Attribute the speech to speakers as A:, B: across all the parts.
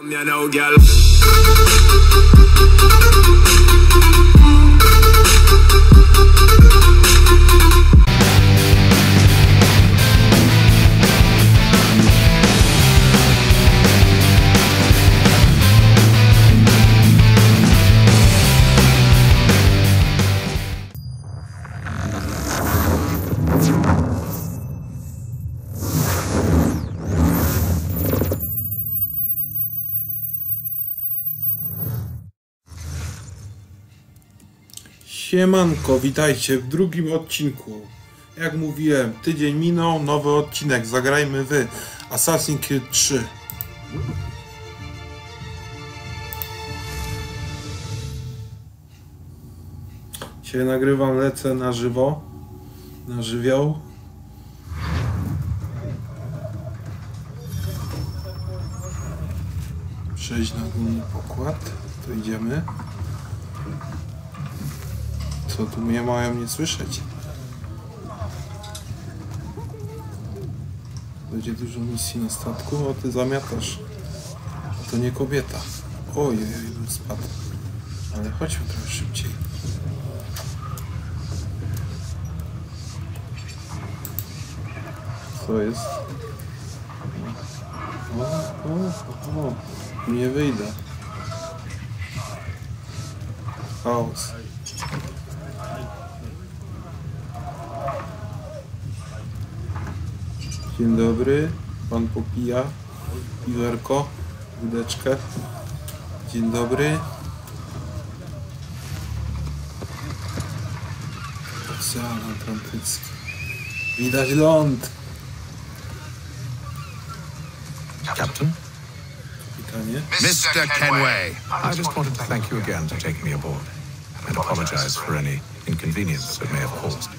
A: You know, girl.
B: Siemanko, witajcie w drugim odcinku. Jak mówiłem, tydzień minął, nowy odcinek. Zagrajmy wy Assassin's Creed 3. Dzisiaj nagrywam, lecę na żywo, na żywioł. Przejść na główny pokład, to idziemy. Co tu mnie mają nie słyszeć? Będzie dużo misji na statku, o ty zamiatasz. To nie kobieta. Ojej, bym spadł. Ale chodźmy trochę szybciej. Co jest? O, o, o. Nie wyjdę. Chaos. Dzień dobry, pan popija piwerko, wódeczkę. Dzień dobry. Ocean Atlantycki. Widać ląd,
C: Captain,
B: kapitanie.
C: Mr. Kenway.
D: I just wanted to thank you again for taking me aboard and apologize for any inconvenience it may have caused.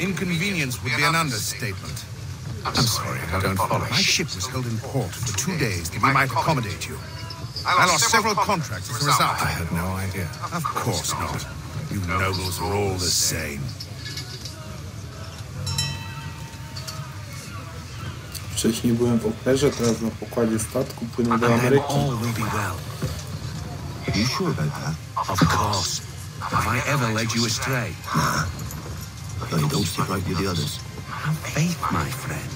C: Inconvenience would be an understatement.
D: I'm sorry, I don't follow.
C: My ship was held in port for two days that we might accommodate you. I lost several contracts as a result.
D: I had no idea.
C: Of course not. You nobles are all the same.
B: Wcześniej byłem w operze, teraz na pokładzie statku płynę do
E: And then
B: Ameryki.
E: all will be well.
F: Are you sure about that?
E: Of course. Have I ever led you astray?
F: No, you don't stick right with the others.
E: Have faith, my friend.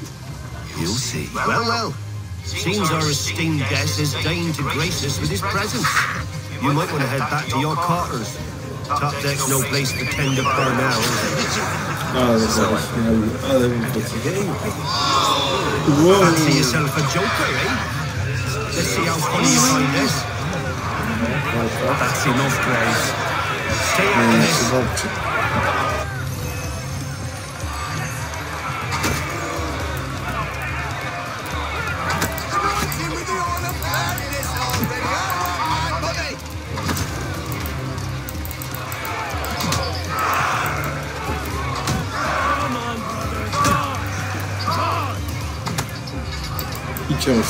E: You'll see.
F: Well, well. Seems our esteemed guest has deigned to grace us with his presence. You might want to head back to your quarters. Top deck's no place for tender par now, is it?
B: Ale zaśmiali, ale mi podzielił. Wow,
F: Fancy yourself a joker, eh? Let's see how funny you find this.
E: That's enough, Grace.
F: Stay
B: nie,
F: after
B: nie,
F: this.
B: Cudowczy.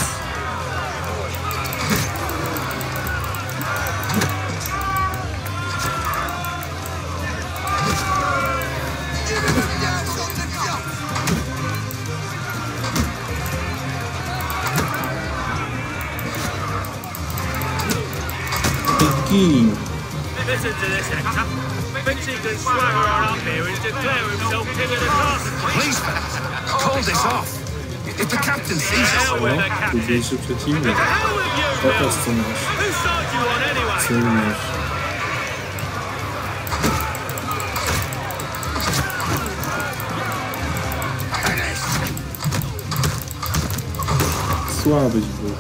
B: I
G: Listen to this, Hector. Thinks he can swagger on up here and declare himself king of the castle.
C: Please, call this off. If the captain sees us,
G: Hell with the captain.
B: Trudniejszy przeciwnik.
G: The hell with you,
B: Pokaż
G: Bill.
B: co masz.
G: Whose side you on anyway?
B: Co umiesz. Słabyś był.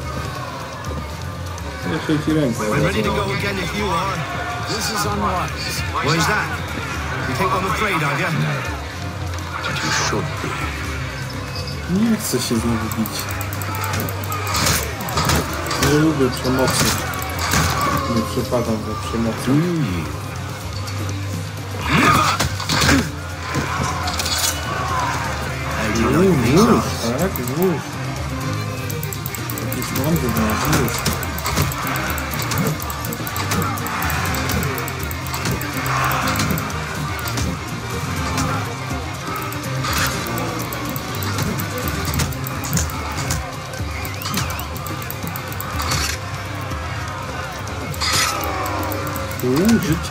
B: Jeszcze ci rękę.
F: I'm ready to go again if you are.
D: This is unwise.
F: Why's that? You think I'm afraid of you?
D: But you should be.
B: Nie chcę się znowu bić. Nie lubię przemocy. Nie przepadam za przemocą. Nóż, tak? Nóż. Jakiś mądry masz, Teraz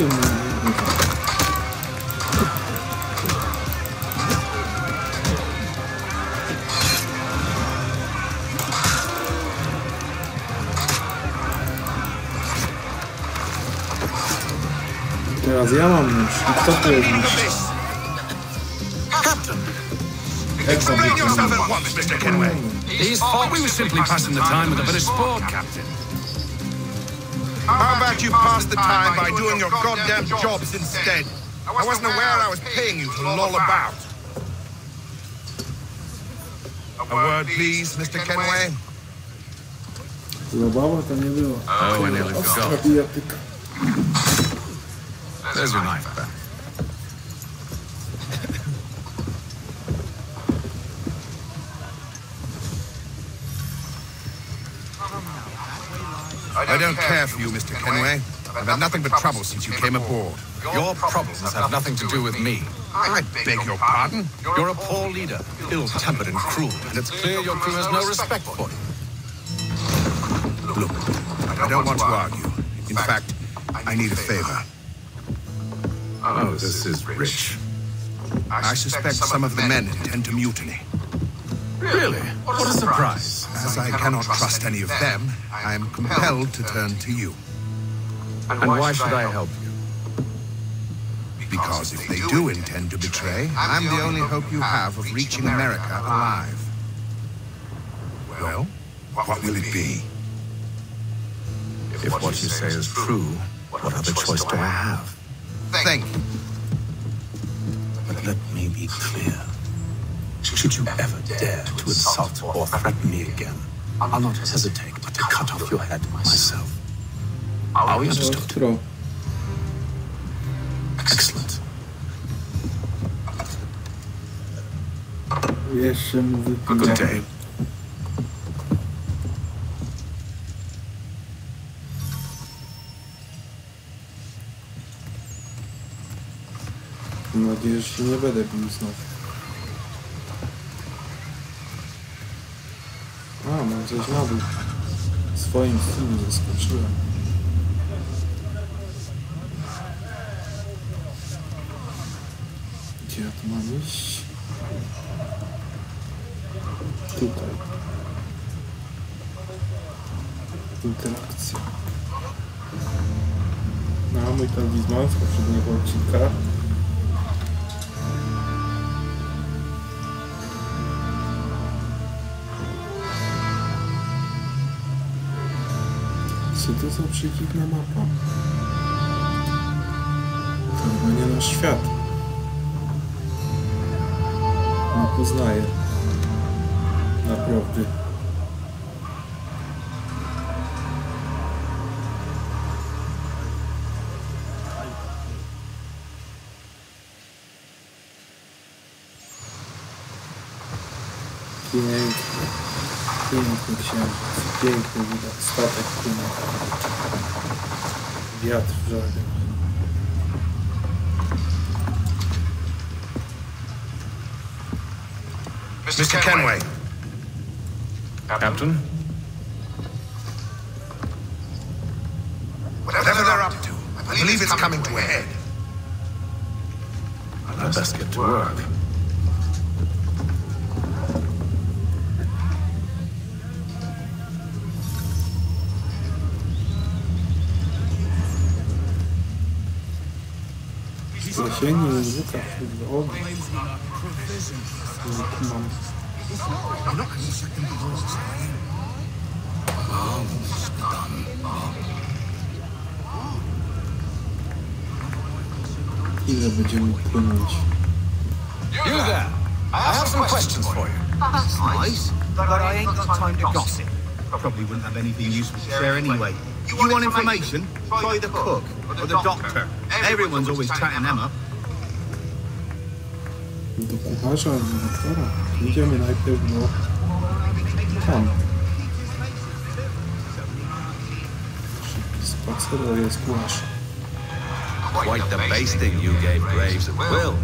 B: ja mam nóż. I kto tu jest nóż?
C: Captain! Explain yourself at once, Mr. Kenway.
D: His fault. We were simply passing the time with a bit of sport, Captain.
C: How about you pass the time by doing your goddamn jobs instead? I wasn't aware I was paying you to loll about. A word, please, Mr. Kenway.
B: Zabawa to nie była.
D: Oh, I nearly
B: Ostra
D: forgot.
B: bijatyka.
D: There's your knife, Ben.
C: I don't care for you, Mr. Kenway. I've had nothing but trouble since you came aboard.
D: Your problems have nothing to do with me.
C: I beg your pardon?
D: You're a poor leader, ill-tempered and cruel, and it's clear your crew has no respect for you.
C: Look, I don't want to argue. In fact, I need a favor.
D: Oh, this is rich.
C: I suspect some of the men intend to mutiny.
D: Really? What a surprise.
C: As I cannot trust any of them, I am compelled to turn to you.
D: And why should I help you?
C: Because if they do intend to betray, I'm the only hope you have of reaching America alive. Well, what will it be?
D: If what you say is true, what other choice do I have?
C: Think.
D: But let me be clear. Should you ever dare to insult or threaten me again, I'll not hesitate but to cut off your head myself. Are we understood? Excellent. Good day.
B: Mam nadzieję, że nie będę bił znowu. Coś na. W swoim stylu zaskoczyłem. Gdzie ja tu mam iść? Tutaj. Interakcja. No, mój talizman z poprzedniego odcinka. Co to za przeciwna mapa? To chyba nie nasz świat. Nie poznaję. Naprawdę. Piękny. Piękny księżyc. Piękny widok. Statek płynie. Wiatr wrzawia.
C: Mr. Kenway,
D: Captain?
C: whatever they're up to, I believe it's coming to a head.
D: I best get to work.
B: Zasięgnie języka wśród ognia. Tu mam Ile?
D: You there! I have some questions for you.
A: That's nice, but I ain't got time to gossip. Probably wouldn't have anything useful to share anyway. You want information? Try the cook or the doctor. Everyone's always chatting them up.
E: Quite the basting you gave Graves at Will.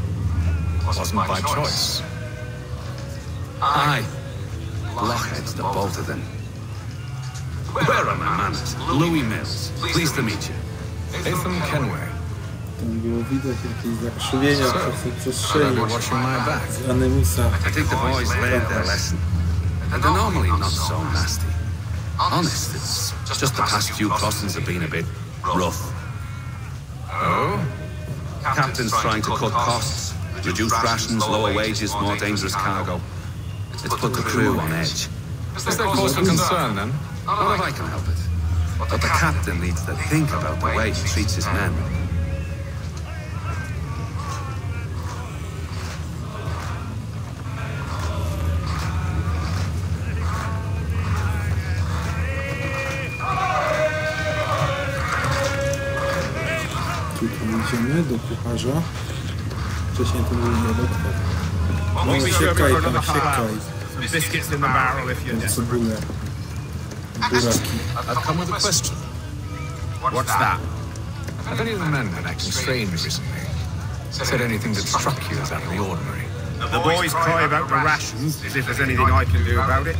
D: Wasn't by choice.
E: Aye. Blockheads, the both of them. Where are my manners? Louis Mills. Pleased to meet you.
D: Haytham Kenway.
B: Tam było widać jakieś zakrzywienia w
D: I'll
B: przestrzeni
D: watching my back.
B: z Animusa.
E: I think the boys learned their lesson. And they're normally not so nasty. Honest, it's just the past few crossings have been a bit rough.
D: Oh?
E: Captain's trying to cut costs, reduce rations, lower wages, more dangerous cargo. It's put the crew on edge.
D: Is there cause for concern then?
E: Not if I can help it. But the captain needs to think about the way he treats his men.
B: Kucharza. Wcześniej to był doktor. No siekaj tam, siekaj.
G: Some biscuits in the barrel if you're desperate.
B: cebulę. Buraki.
D: I've come with a question.
G: What's that?
D: Have any of the men been acting strange recently? Said anything that struck you as out of the ordinary?
G: The boys cry about the rations as if there's anything I can do about it.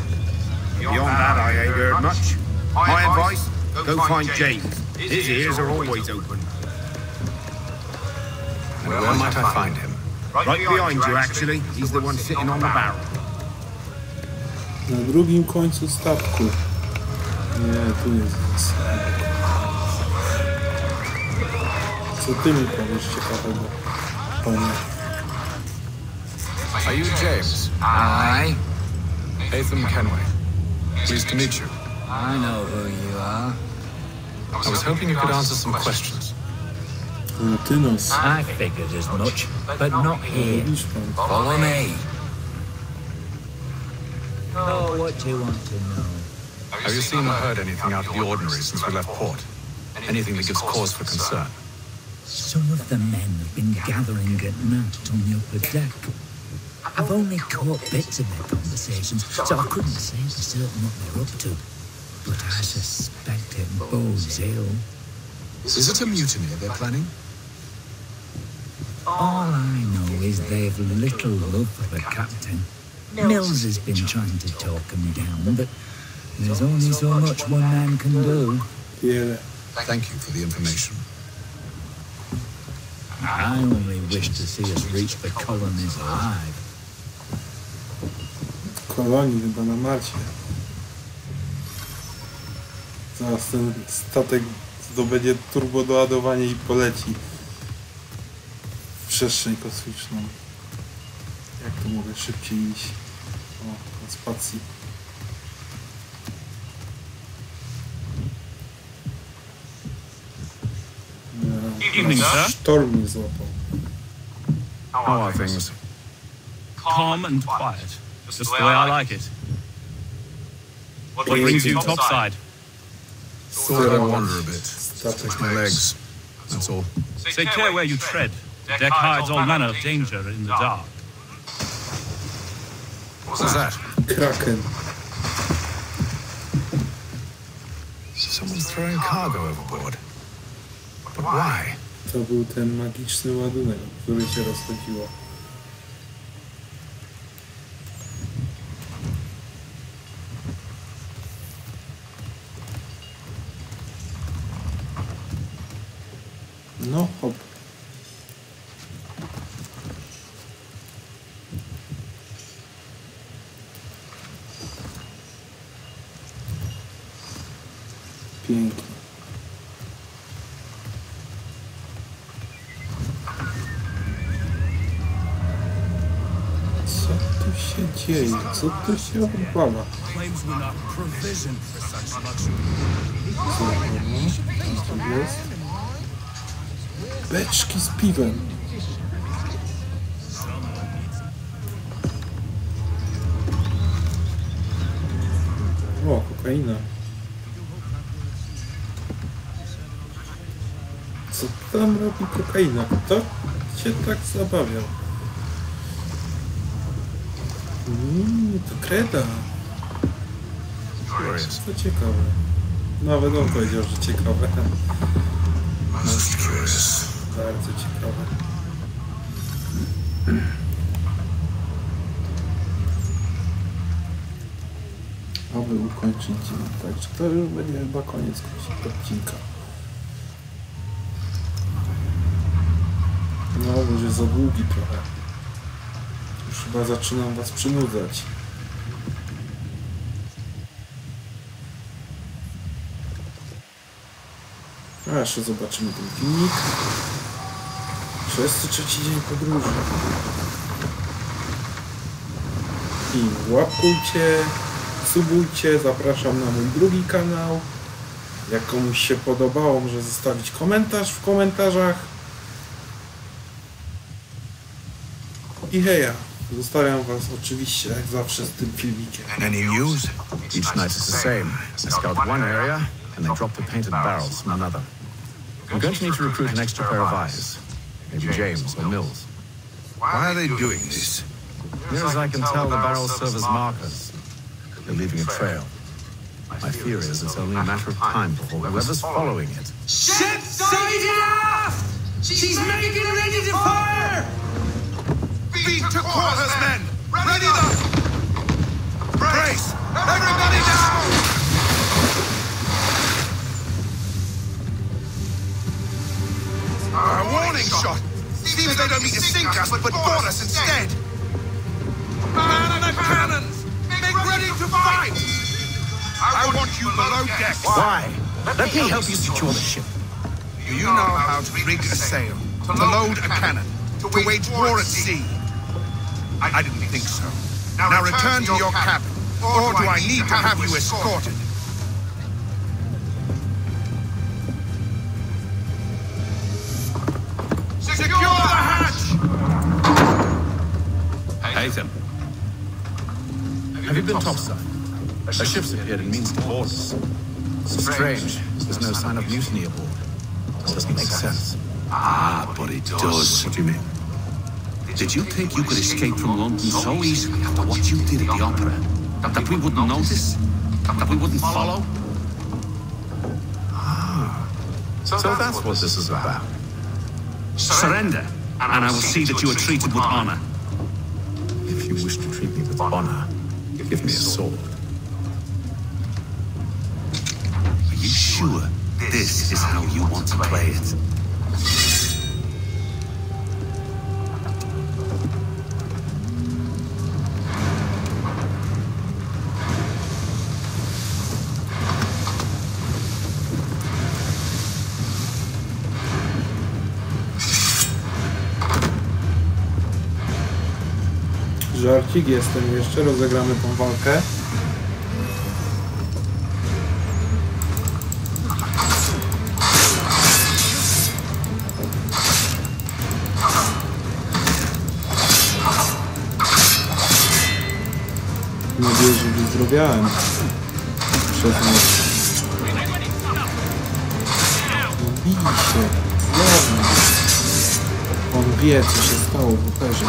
G: Beyond that, I ain't heard much. My advice, go find James. His ears are always open.
D: And where might I find him?
G: Right behind you, actually. He's the one sitting on the barrel.
B: Na drugim końcu statku. Nie, tu jest. Co ty mi powiesz ciekawego, panie?
D: Are you James?
H: I.
D: Haytham Kenway. Pleased to meet you.
H: I know who you are.
D: I was hoping you could answer some questions.
B: Latynos.
H: I figured as much, but not here. Follow me. Oh, what do you want to know?
D: Have you seen or heard anything out of the ordinary since we left port? Anything that gives cause for concern?
H: Some of the men have been gathering at night on the upper deck. I've only caught bits of their conversations, so I couldn't say for certain what they're up to. But I suspect it bodes ill.
D: Is it a mutiny they're planning?
H: All I know is they've little love for the captain. Mills has been trying to talk him down, but there's only so much one man can do.
B: Wiele.
D: Thank you for the information.
H: I only wish to see us reach the colonies alive.
B: Kolonii chyba na Marcie. Zaraz ten statek zdobędzie turbodoładowanie i poleci przestrzeń kosmiczną. Jak to mogę szybciej iść? O, na spacji.
G: Evening, sir.
B: Sztorm mnie złapał.
D: How are things?
I: calm and quiet. Just the way I like it. What brings you topside?
D: Thought I'd wander a bit.
B: Statek.
D: Fix my legs. That's all.
I: Take care where you tread. The deck hides all manner of danger in the dark.
D: What's that?
B: Kraken.
D: Someone's throwing cargo overboard. But why?
B: To był ten magiczny ładunek, który się rozchodziło. No, hop. Pięknie. Co tu się dzieje? Co tu się
I: luxury.
B: Co to jest? Beczki z piwem. O, kokaina. Co tam robi kokaina? Kto cię tak zabawiał? Mmm, to kreda. To ciekawe. Nawet on powiedział, że ciekawe. Bardzo ciekawe. Aby ukończyć dzień. Także to już będzie chyba koniec odcinka. No, bo już jest za długi trochę. Już chyba zaczynam was przynudzać. A jeszcze zobaczymy ten filmik. 33 dzień podróży. I łapkujcie, subujcie, zapraszam na mój drugi kanał. Jak komuś się podobało, może zostawić komentarz w komentarzach. I heja, zostawiam Was oczywiście jak zawsze z tym filmikiem.
C: Any news?
D: Each night is the same. I scout one area, and they drop the painted barrels from another. I'm going to need to recruit an extra pair of eyes. Maybe James or Mills.
C: Why are they doing this?
D: Near as I can tell, the barrels serve as markers. They're leaving a trail. My fear is it's only a matter of time before whoever's following it
J: Ship sighted aft! She's making ready to fire!
C: Beat to quarters, men! Ready up! Brace! Everybody down! A warning shot! Seems they don't mean to sink us, but board us instead! Man the cannons! Make ready to fight! I want you below deck!
D: Why? Let me help you secure the ship.
C: Do you know how to rig a sail, to load a cannon, to wage war at sea? I didn't think so. Now return to your cabin, or do I need to have you escorted? Secure the hatch!
E: Haytham,
D: Have you been topside? A ship's appeared and means to board us. Strange. There's no sign of mutiny aboard. Doesn't make sense.
E: Ah, but it does.
D: What do you mean?
E: Did you think you could escape from London so easily after what you did at the opera? That we wouldn't notice? That we wouldn't follow?
D: Ah, So that's what this is about.
E: Surrender, and I will see that you are treated with honor.
D: If you wish to treat me with honor, give me a sword.
E: Are you sure this is how you want to play it?
B: Żarcik jestem jeszcze, rozegramy tą walkę. Mam nadzieję, że wyzdrowiałem przez noc. No bij się, ładnie. On wie, co się stało w operze.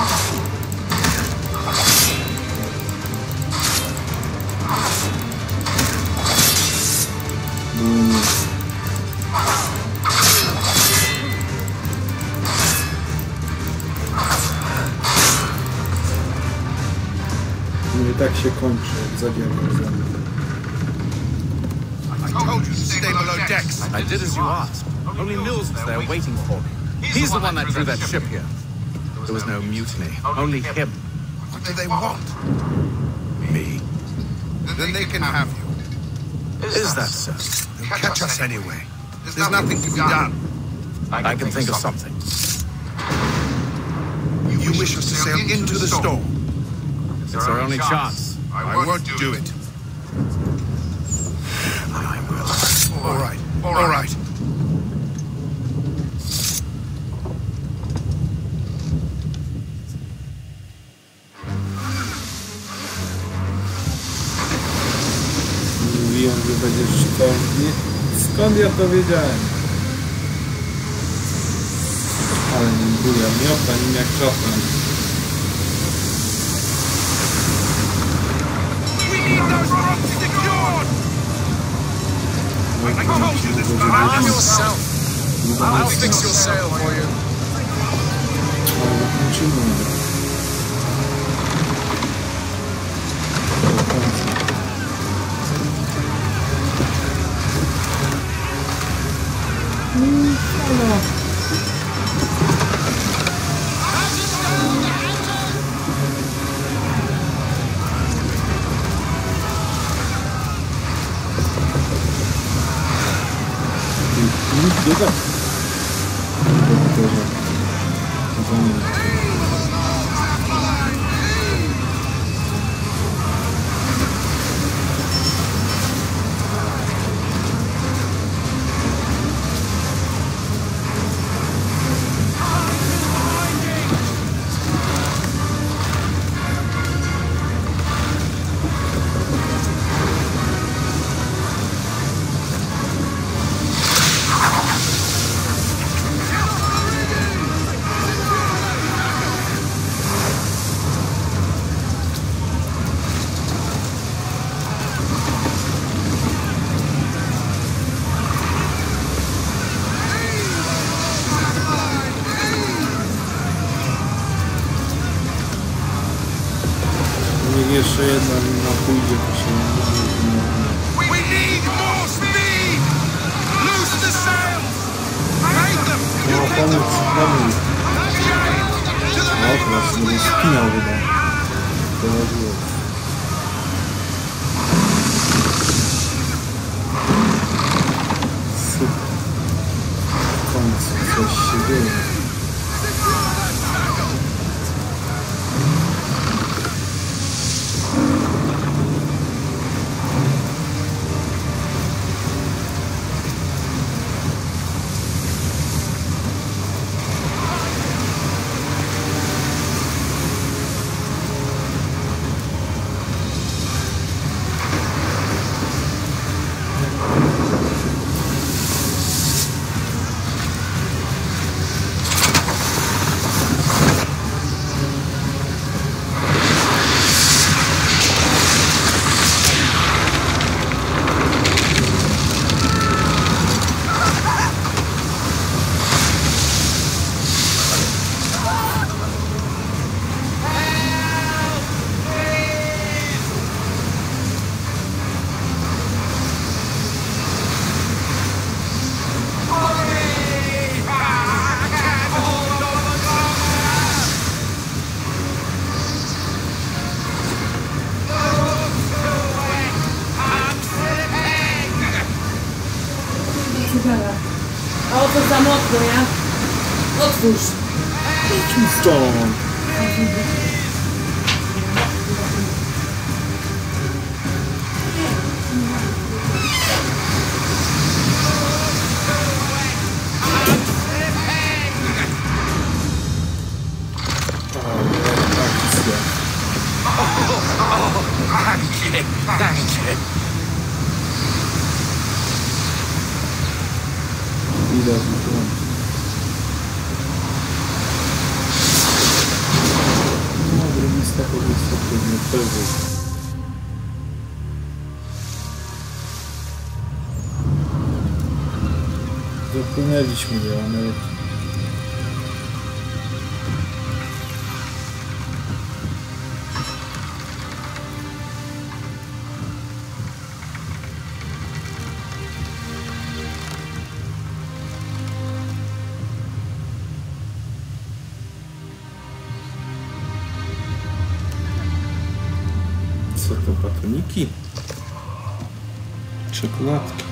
B: Tak się kończy, jak zagiera za mną.
C: I told you to stay below decks.
D: I did as you asked. Only Mills was there waiting for me. He's the one that drew that ship here. There was no mutiny. Only him.
C: What do they want?
D: Me.
C: Then they can have you.
D: Is that so?
C: They'll catch us anyway. There's nothing to be done.
D: I can think of something.
C: You wish us to sail into the storm.
D: It's our only chance.
C: I won't do it.
D: I will.
C: All right, all right.
B: Mówiłem, że będziesz sztowny. Skąd ja to wiedziałem? Ale nim buja miota, nim jak szatan.
C: I told you this.
B: I'll
C: fix your sail for you.
B: くな
K: し、ね、好きな俺
B: だよ大
G: 丈夫。そっ
B: かんすよ久しぶり Dopłynęliśmy do Ameryki. Co to batoniki? Czekoladki.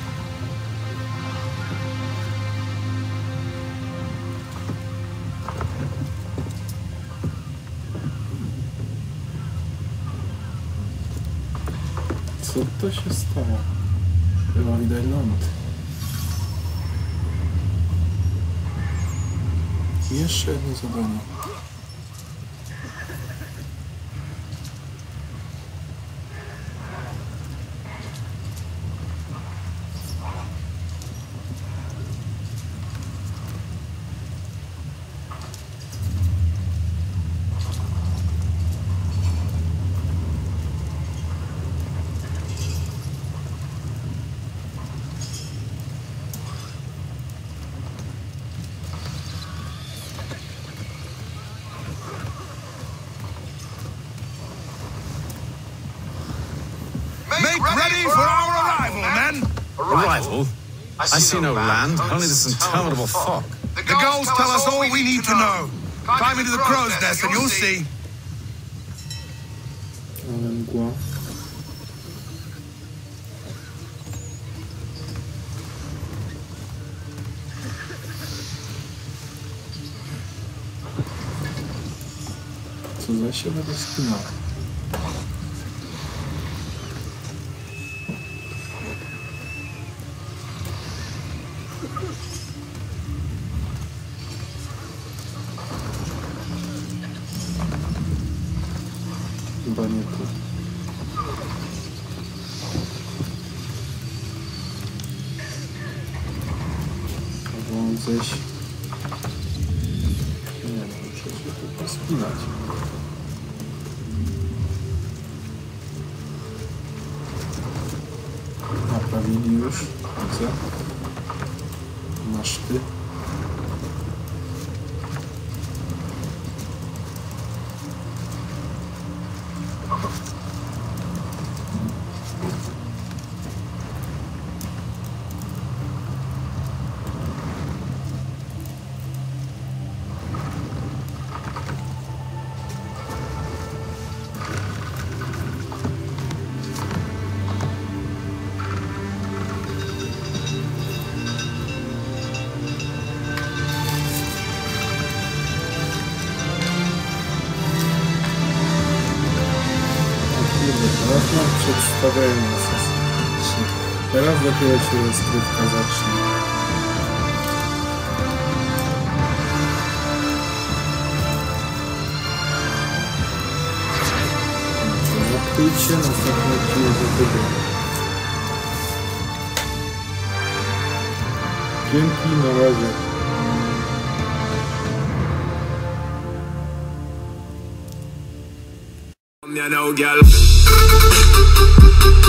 B: Co to się stało? Chyba widać ląd. Jeszcze jedno zadanie.
C: arrival? I
E: see, I see no, no land, only this interminable fog.
C: The goals tell us all we need to know. Climb into the crow's nest and you'll see.
B: Size się wydaje Chyba nie tu. Albo. Nie wiem, muszę się tu pospinać. Sesji. Teraz dopiero się rozgrywka zacznie. Zatkujcie następny odcinek do tego. Dzięki, na razie.
L: Girl. thank you